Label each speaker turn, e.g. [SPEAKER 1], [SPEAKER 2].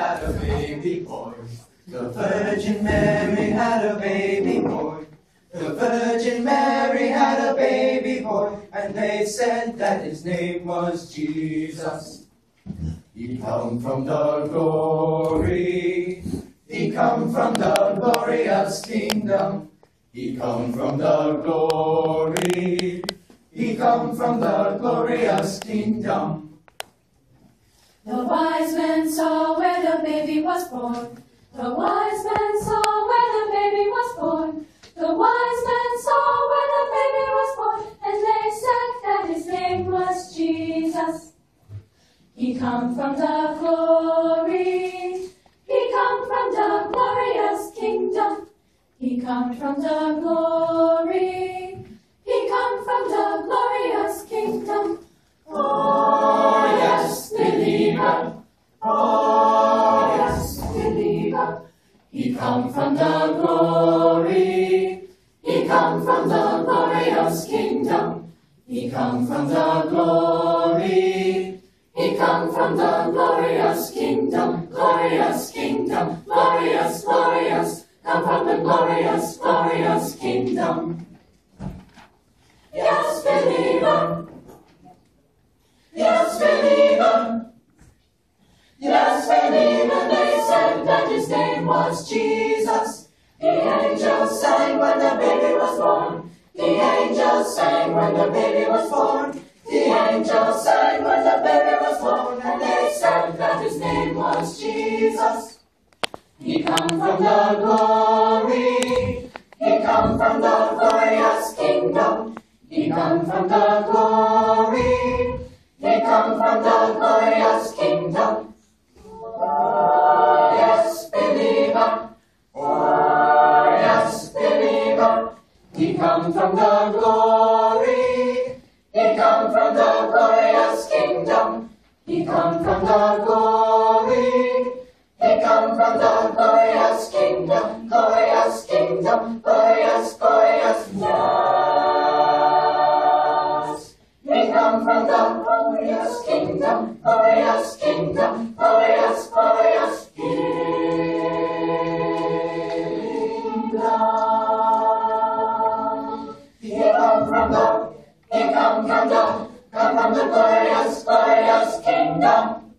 [SPEAKER 1] Had a baby boy. The Virgin Mary had a baby boy. The Virgin Mary had a baby boy, and they said that his name was Jesus. He come from the glory. He come from the glorious kingdom. He come from the glory. He come from the glorious kingdom.
[SPEAKER 2] The wise men saw where the baby was born. The wise men saw where the baby was born. The wise men saw where the baby was born, and they said that his name was Jesus. He come from the glory. He come from the glorious kingdom. He come from the glory.
[SPEAKER 1] Oh, yes, believer. He come from the glory. He come from the glorious kingdom. He come from the glory. He come from the glorious kingdom. Glorious kingdom. Glorious, glorious. Come from the glorious, glorious kingdom. Yes, believer. Jesus. The angels sang when the baby was born. The angels sang when the baby was born. The angels sang when the baby was born. And they said that his name was Jesus. He come from the glory. He come from the glorious kingdom. He come from the glory. He come from the glorious kingdom. Come from the glory. He come from the glorious kingdom. He come from the glory. He come from the glorious kingdom. Glorious kingdom. Glorious, glorious. Yes. He come from the glorious kingdom. Glorious kingdom. Glorious, glorious kingdom. Come from the glorious, glorious kingdom.